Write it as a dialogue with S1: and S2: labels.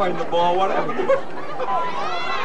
S1: find the ball,
S2: whatever.